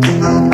I'm